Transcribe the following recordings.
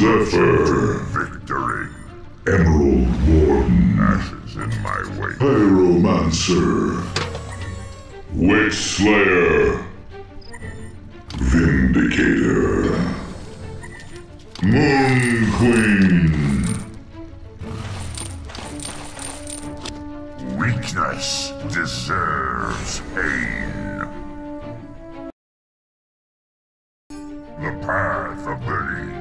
Zephyr. Victory. Emerald Warden. Ashes in my way. Pyromancer. Witch Slayer. Vindicator. Moon Queen. Weakness deserves pain. The path of belief.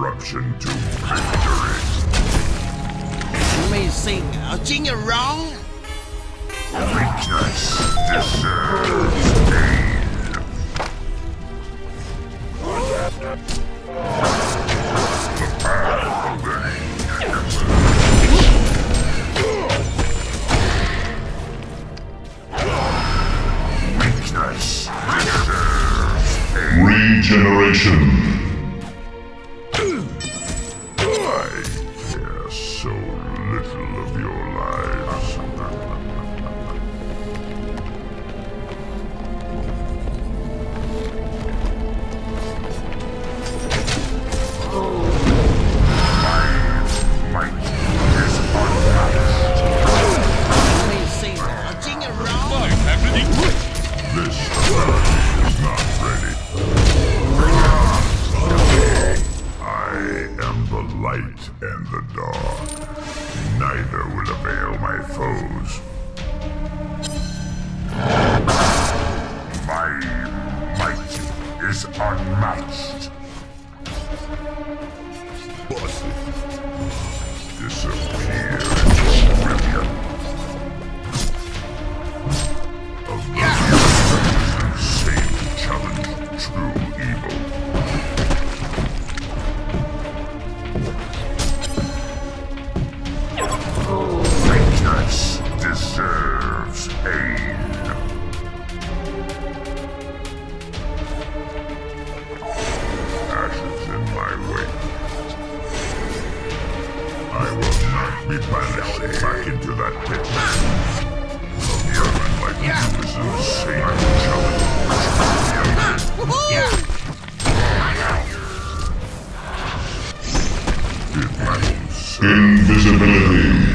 corruption to victory. You you wrong. Weakness deserves. The path of Regeneration. visibility.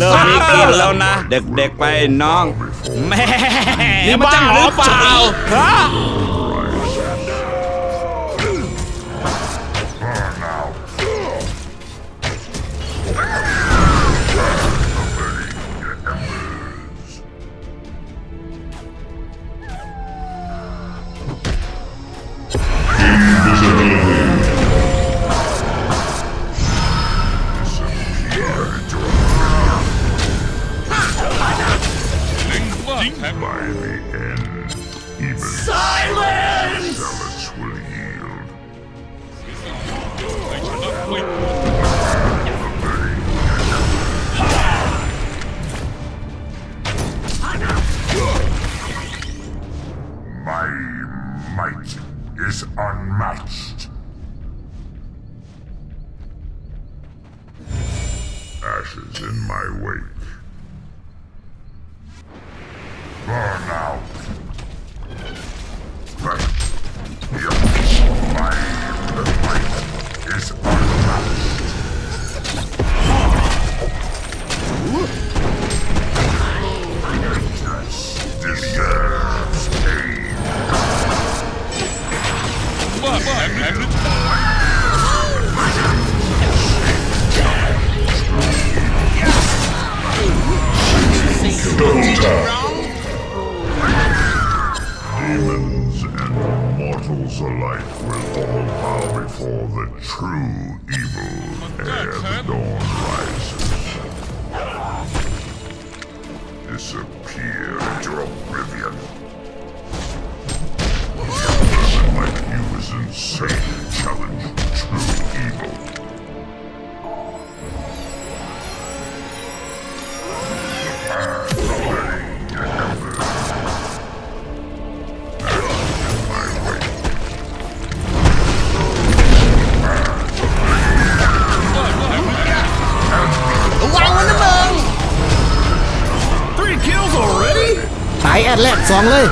เริ่สามมมีกินแล้วนะ เด็กๆไปน้องแม่นี่บ้าหรือเปล่าฮะ Ashes in my wake. Burn out. But my might is unmatched. Deserves tap. Demons and mortals alike will all bow before the true evil ere the dawn rises. Disappear into oblivion. เลย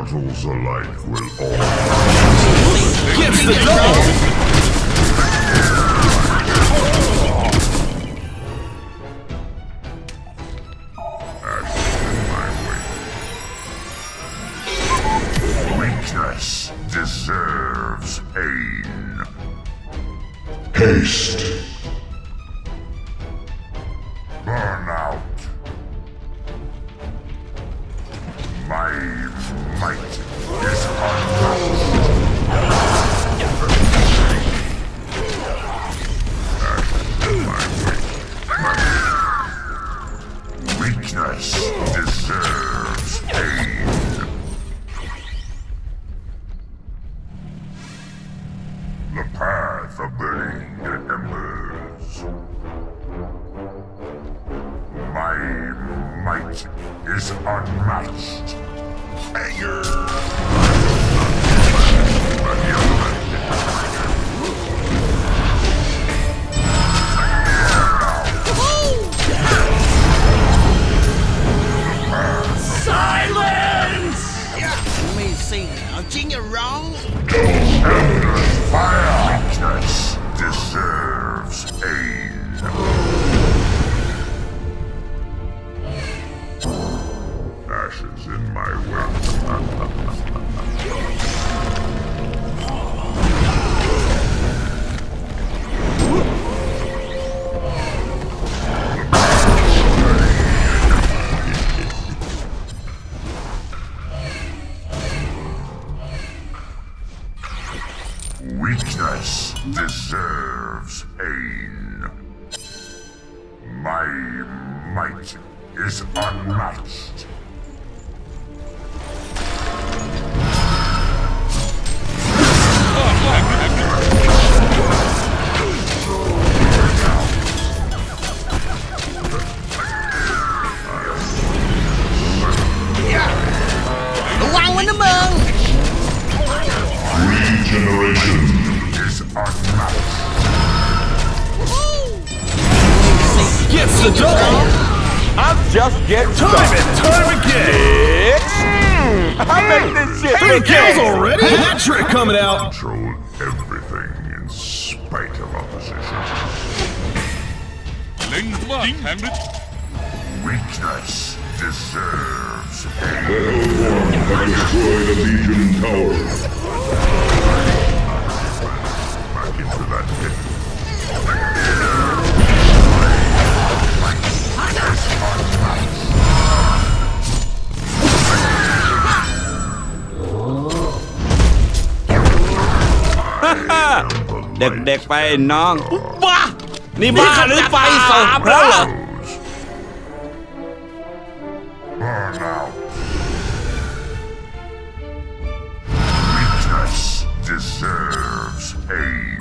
mortals alike will all... Gives the double! งฤทธิ์ Weakness deserves Well won by destroy the Legion Tower Back into that pit Ha ha! เด็กๆไปน้อง บ้านี่บ้าหรือไปสามแล้วเหรอ Burn out. Deserves pain.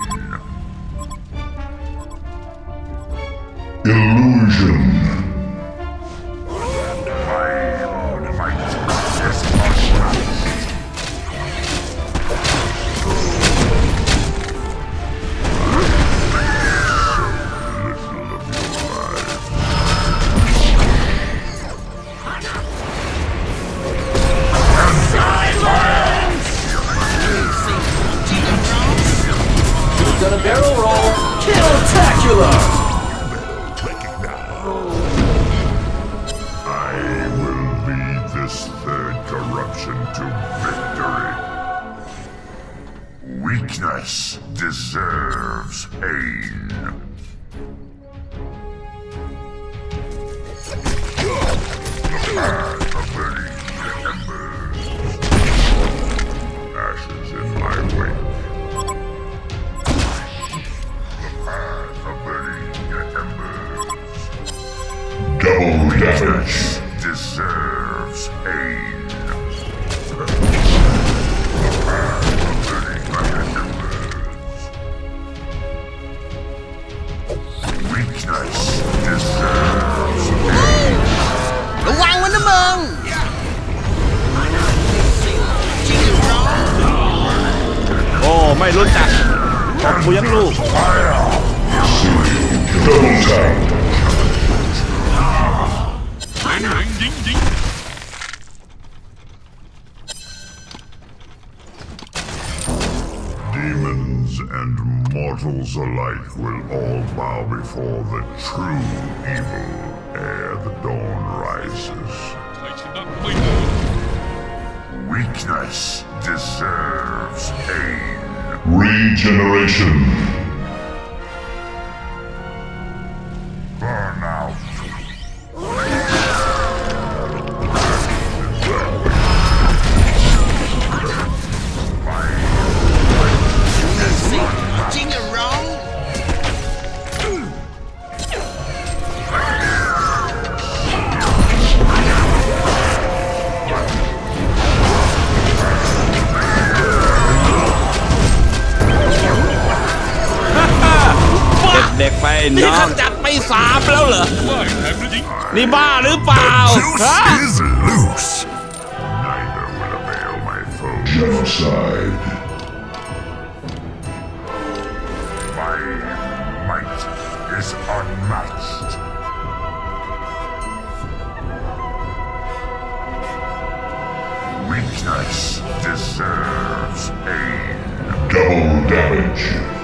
Weakness deserves pain. Regeneration. Serves a double damage.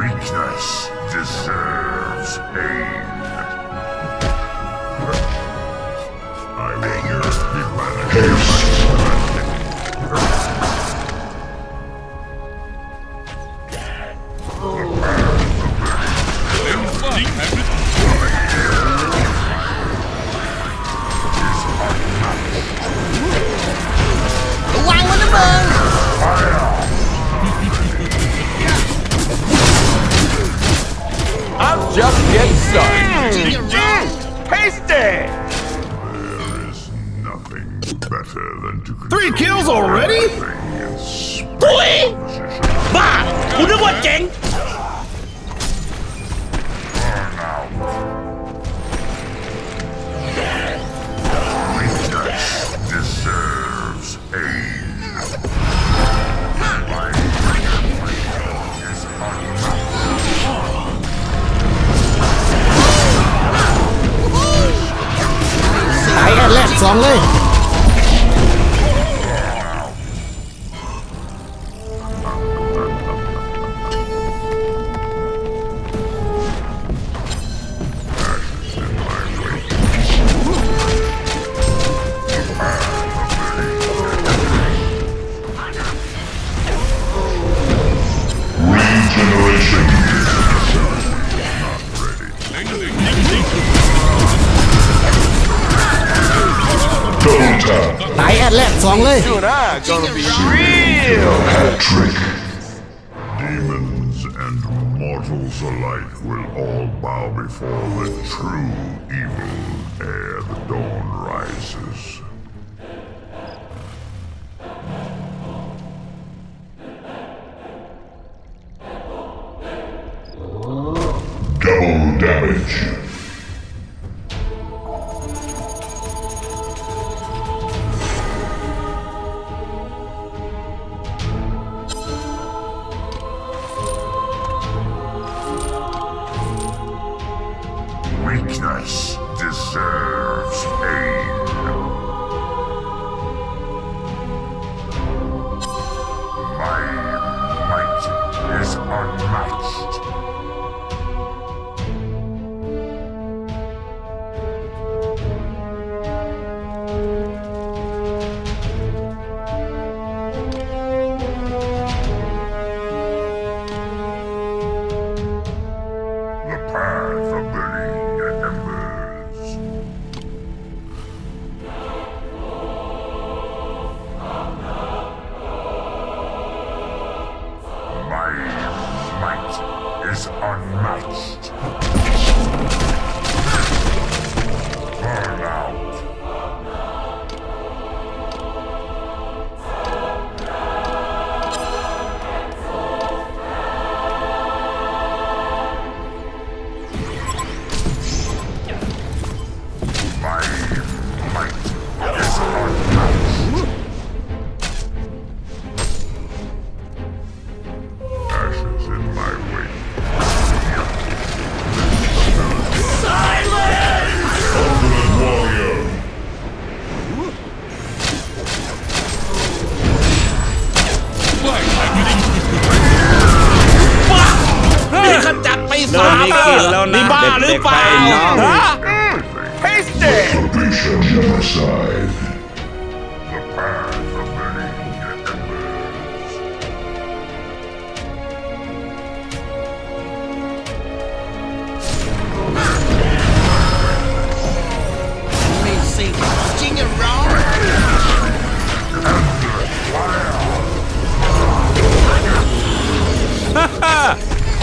weakness deserves pain. I will not be. 转嘞。damage.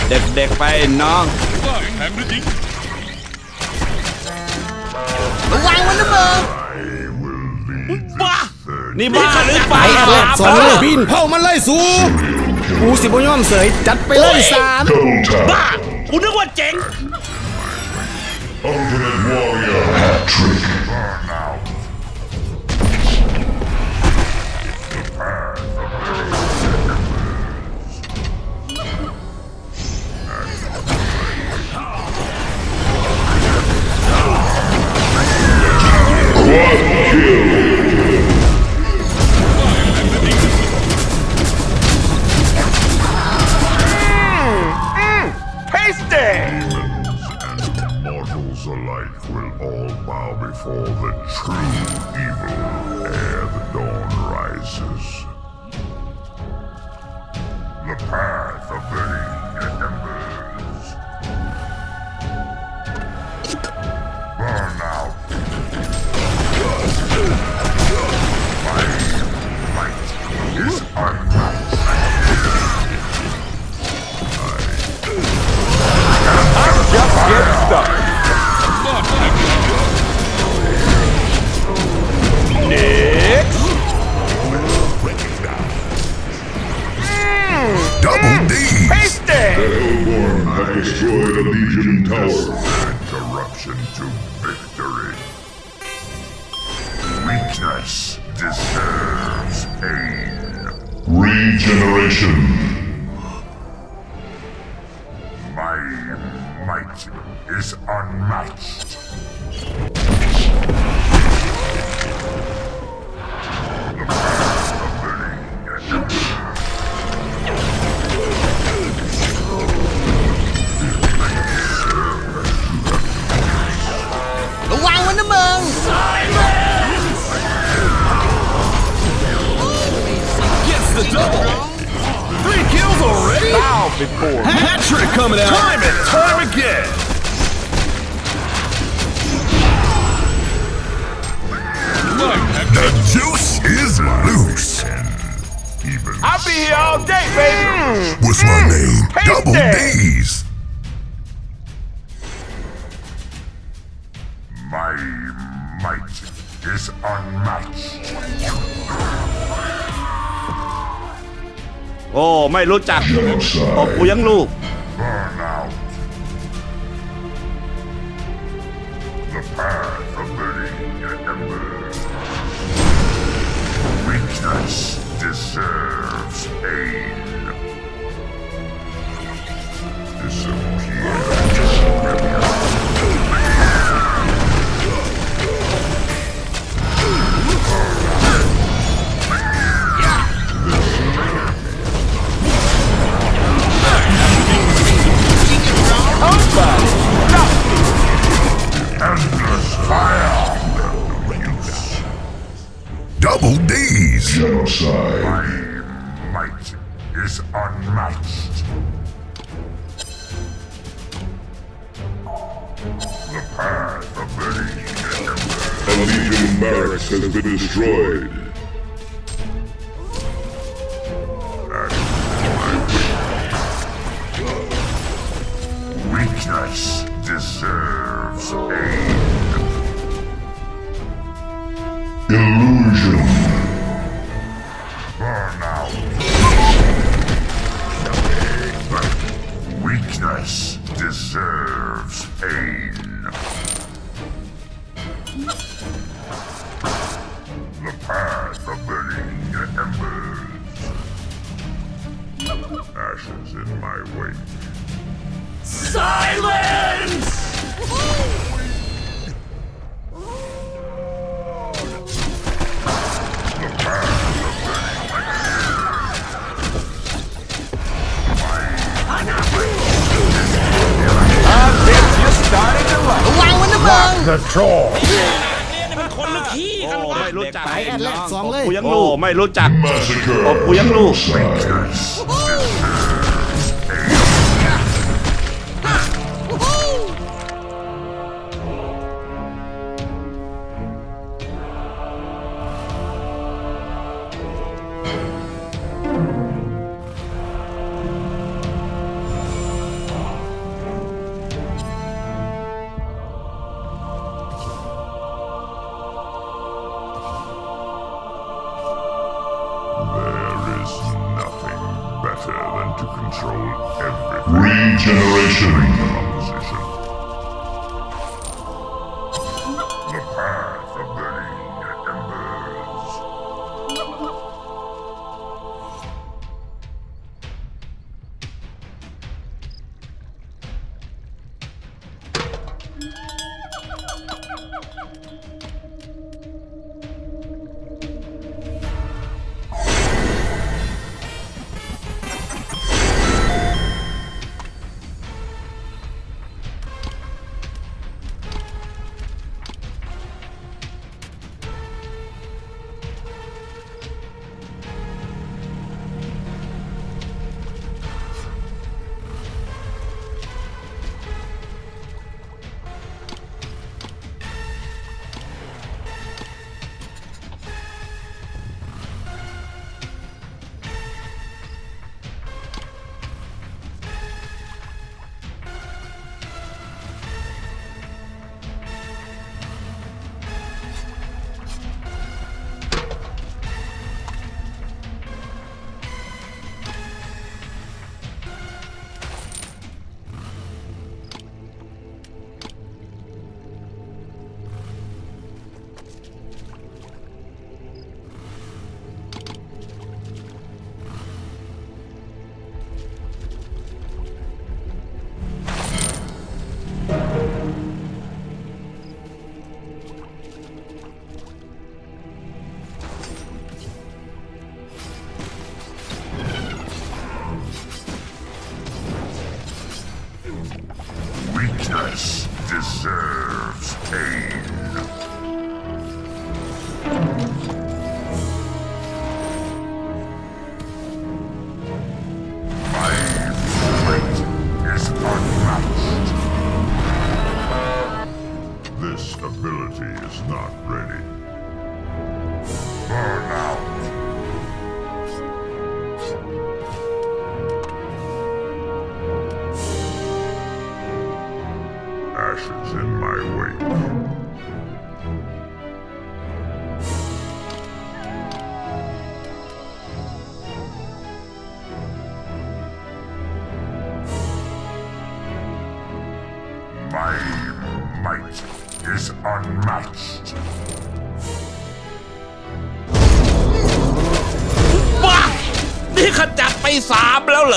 เด็กๆไปน้องได้แถมหรือจริงระวังมันนะเบิร์ I will lead บ้า third นี่บ้าหรือเปล่าไอ้แอดแลกสองเลยบินเผามันเลยสูกูสิบย่อมเสยจัดไปเลยสาม Double บ้า tap. กูนึกว่าเจ๋ง before the true before Hat trick coming out Time and time again Look, The juice is loose. Even I'll be here all day baby What's my name? Mm. Double D's. โอ้ ไม่รู้จักตบ Genocide. กูยังลูก The path of burning embers. Ashes in my wake. Silence! Ah, starting to run. Wow in the bung! The draw. แรกสองเลย กูยังลูกไม่รู้จัก Massacre. ตบกูยังลู to control everything. Regeneration. อ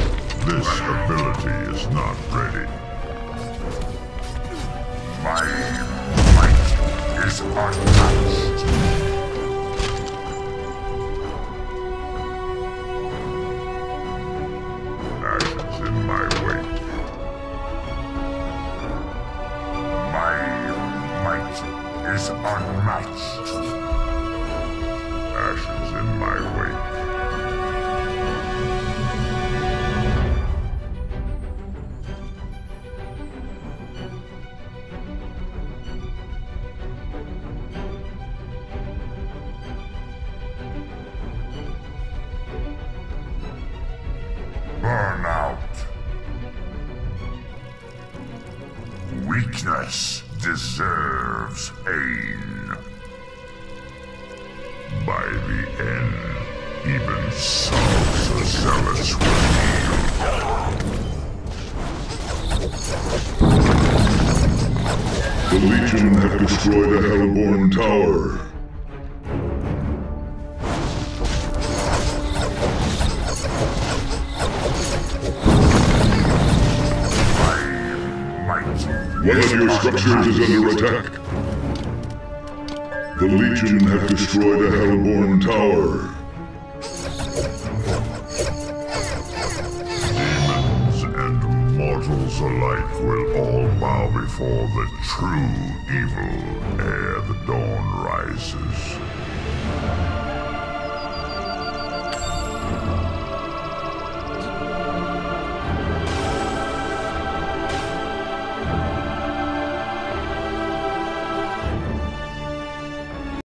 This ability is not ready. My might is unmatched. Deserves pain. By the end, even Saul's the zealous will The Legion have destroyed a Hellborn tower. One of your structures is under attack. The Legion have destroyed a Hellborn tower. Demons and mortals alike will all bow before the true evil ere the dawn rises.